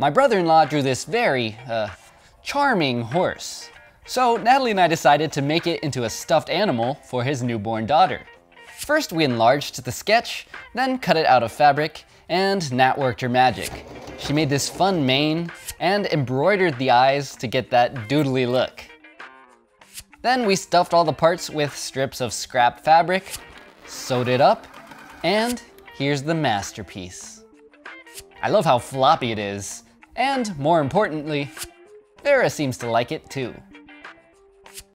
My brother-in-law drew this very, uh, charming horse. So Natalie and I decided to make it into a stuffed animal for his newborn daughter. First we enlarged the sketch, then cut it out of fabric, and Nat worked her magic. She made this fun mane and embroidered the eyes to get that doodly look. Then we stuffed all the parts with strips of scrap fabric, sewed it up, and here's the masterpiece. I love how floppy it is, and more importantly, Vera seems to like it too.